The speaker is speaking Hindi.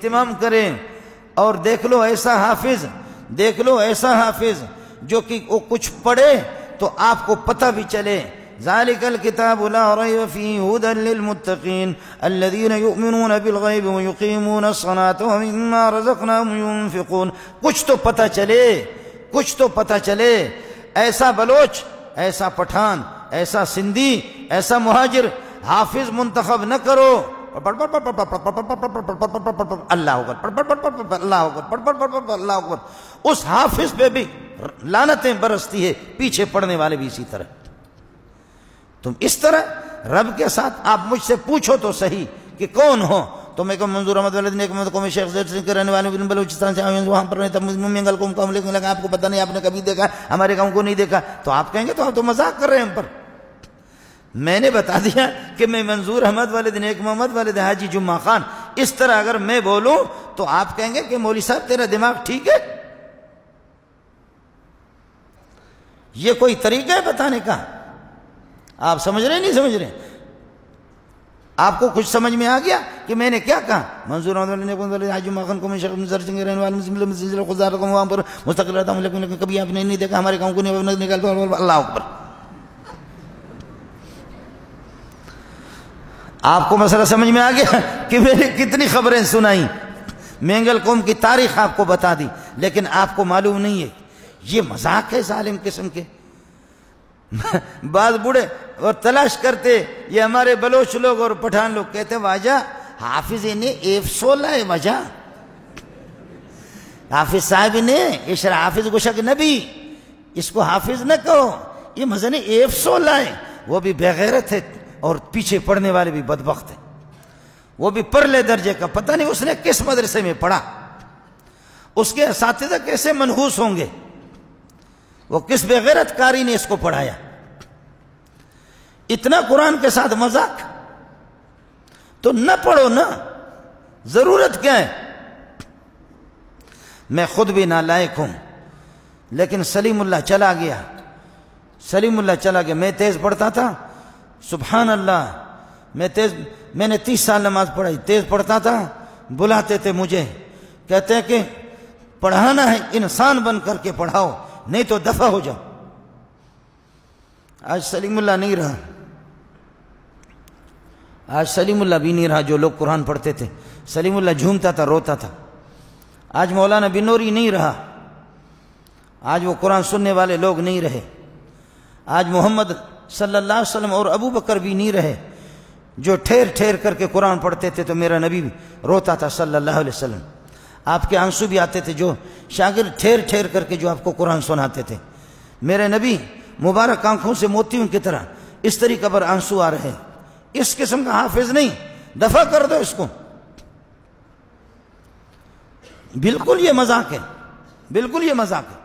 इतमाम करें और देख लो ऐसा हाफिज, देख लो ऐसा हाफिज जो कि वो कुछ पढ़े तो आपको पता भी चले। ला रैब फीही हुदन लिलमुत्तकीन अल्लज़ीन युमिनून बिलगैब व युकीमून अस्सलात व मिम्मा रज़क़नाहुम युनफिकून। कुछ तो पता चले, कुछ तो पता चले। ऐसा बलोच, ऐसा पठान, ऐसा सिंधी, ऐसा मुहाजिर हाफिज मुंतखब न करो। अल्लाह अल्लाह अल्लाह उस हाफिज पे भी लानतें बरसती है, पीछे पड़ने वाले भी इसी तरह। तुम इस तरह रब के साथ आप मुझसे पूछो तो सही कि कौन हो? तो मैं मंजूर अहमद वाले को मैं शेख सिंह के रहने वाले बलूचिस्तान से आए वहाँ पर मंगल को काम लेकिन लगा, आपको पता नहीं, आपने कभी देखा, हमारे गाँव को नहीं देखा। तो आप कहेंगे तो आप तो मज़ाक कर रहे हैं हम पर। मैंने बता दिया कि मैं मंजूर अहमद वाले दिन एक मोहम्मद वाले दिन हाजी जुम्मा खान इस तरह अगर मैं बोलूँ तो आप कहेंगे कि मौली साहब तेरा दिमाग ठीक है ये कोई तरीका है बताने का आप समझ रहे नहीं समझ रहे आपको कुछ समझ में आ गया कि मैंने क्या कहा मंजूर अहमद हूँ कभी आपने नहीं देखा हमारे गाँव को नहीं निकाल अल्लाह पर आपको मसला समझ में आ गया कि मैंने कितनी खबरें सुनाई। मेंगल कौम की तारीख आपको बता दी, लेकिन आपको मालूम नहीं है। ये मज़ाक है सालिम किस्म के। बाद बूढ़े और तलाश करते, ये हमारे बलोच लोग और पठान लोग कहते वाजा, हाफिज ने एफ़ सोलह है वजह हाफिज साहब ने इशरा हाफिज गुशक नबी, इसको हाफिज न कहो, ये मजन एफ़ सोलह है। वो भी बेगैरत है। और पीछे पढ़ने वाले भी बदबख्त हैं। वो भी परले दर्जे का, पता नहीं उसने किस मदरसे में पढ़ा। उसके इस कैसे मनहूस होंगे? वो किस बेगैरत कारी ने इसको पढ़ाया? इतना कुरान के साथ मज़ाक? तो न पढ़ो ना, ज़रूरत क्या है? मैं खुद भी नालायक हूँ, लेकिन सलीमुल्लाह चला गया। सलीमुल्लाह चला गया। मैं तेज पढ़ता था सुबहान अल्लाह मैं तेज, मैंने तीस साल नमाज़ पढ़ाई, तेज पढ़ता था, बुलाते थे मुझे, कहते हैं कि पढ़ाना है, इंसान बन करके पढ़ाओ, नहीं तो दफ़ा हो जाओ। आज सलीमुल्ला नहीं रहा। आज सलीमुल्ला भी नहीं रहा, जो लोग कुरान पढ़ते थे। सलीमुल्ला झूमता था, रोता था। आज मौलाना बिनोरी नहीं रहा। आज वो कुरान सुनने वाले लोग नहीं रहे। आज मोहम्मद सल्लल्लाहु अलैहि वसल्लम और अबू बकर भी नहीं रहे जो ठेर ठेर करके कुरान पढ़ते थे तो मेरा नबी रोता था सल्लल्लाहु अलैहि वसल्लम। आपके आँसू भी आते थे, जो शागिर ठेर ठेर करके जो आपको कुरान सुनाते थे। मेरे नबी मुबारक आँखों से मोतियों की तरह इस तरीके पर आँसू आ रहे इस किस्म का हाफिज नहीं, दफ़ा कर दो इसको। बिल्कुल ये मज़ाक है, बिल्कुल ये मज़ाक है।